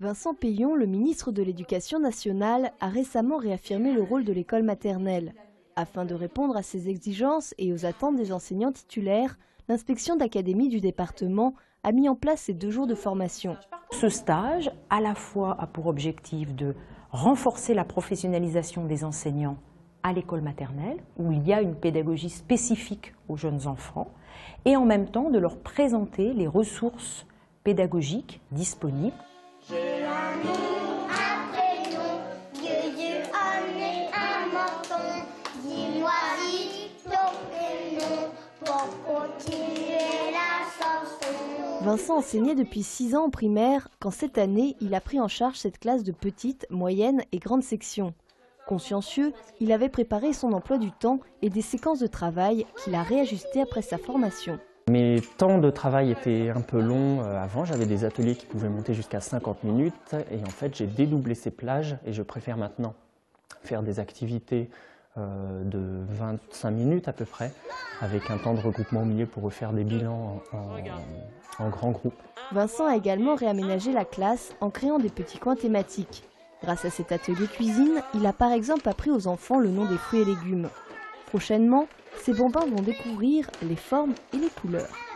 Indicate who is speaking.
Speaker 1: Vincent Payon, le ministre de l'Éducation nationale, a récemment réaffirmé le rôle de l'école maternelle. Afin de répondre à ces exigences et aux attentes des enseignants titulaires, l'inspection d'académie du département a mis en place ces deux jours de formation.
Speaker 2: Ce stage, à la fois, a pour objectif de renforcer la professionnalisation des enseignants à l'école maternelle, où il y a une pédagogie spécifique aux jeunes enfants, et en même temps de leur présenter les ressources pédagogiques disponibles.
Speaker 1: Vincent enseignait depuis 6 ans en primaire quand cette année, il a pris en charge cette classe de petite, moyenne et grande section. Consciencieux, il avait préparé son emploi du temps et des séquences de travail qu'il a réajustées après sa formation.
Speaker 3: Mes temps de travail étaient un peu longs euh, avant, j'avais des ateliers qui pouvaient monter jusqu'à 50 minutes et en fait j'ai dédoublé ces plages et je préfère maintenant faire des activités euh, de 25 minutes à peu près, avec un temps de regroupement au milieu pour refaire des bilans en, en grand groupe.
Speaker 1: Vincent a également réaménagé la classe en créant des petits coins thématiques. Grâce à cet atelier cuisine, il a par exemple appris aux enfants le nom des fruits et légumes. Prochainement, ces bambins vont découvrir les formes et les couleurs.